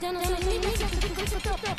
Ya no soy